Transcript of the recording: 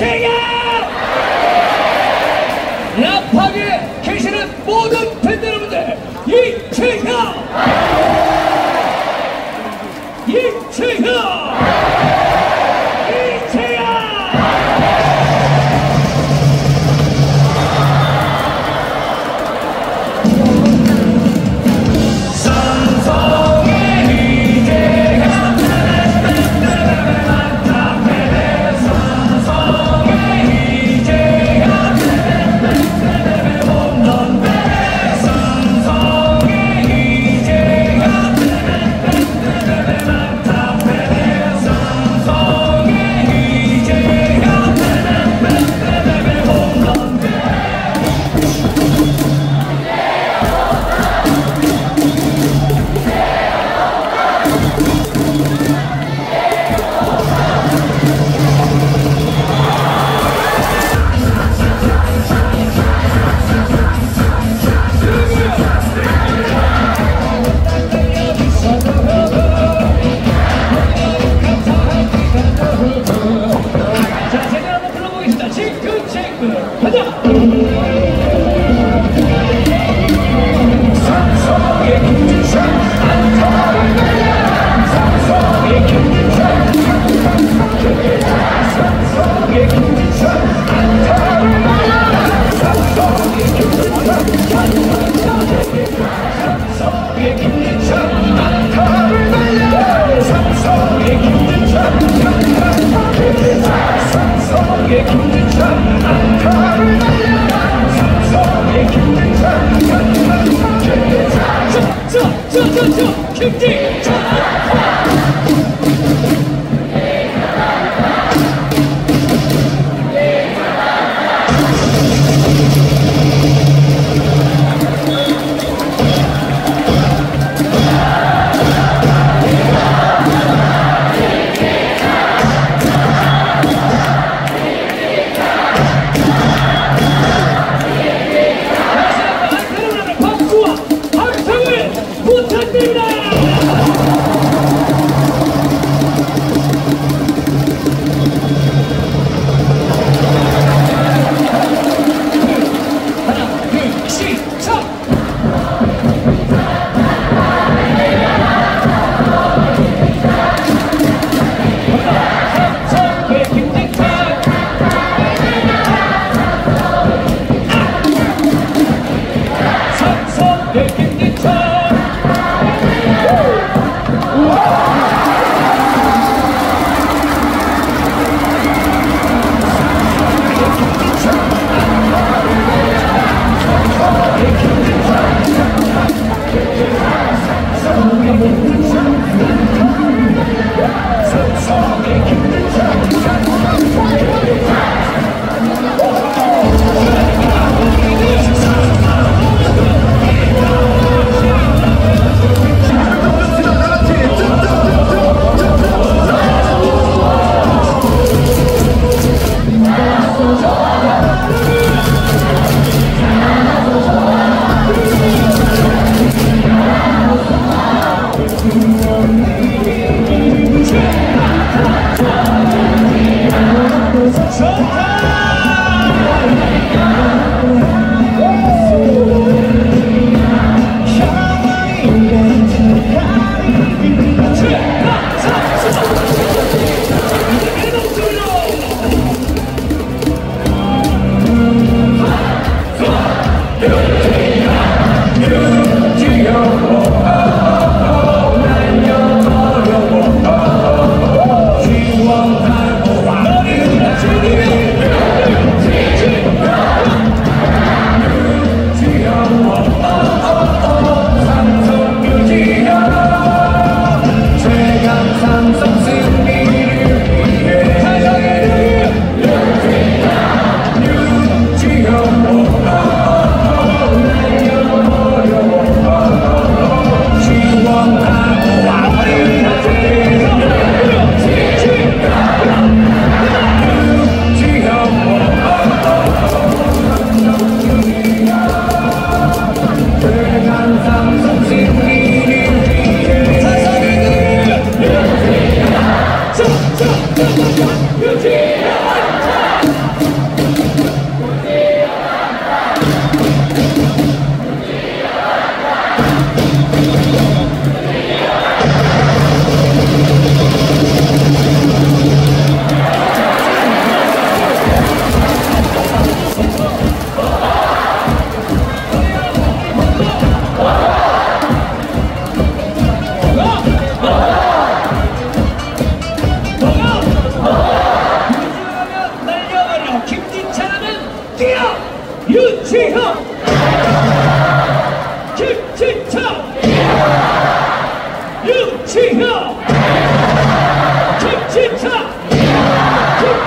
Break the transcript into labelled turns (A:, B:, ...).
A: 이채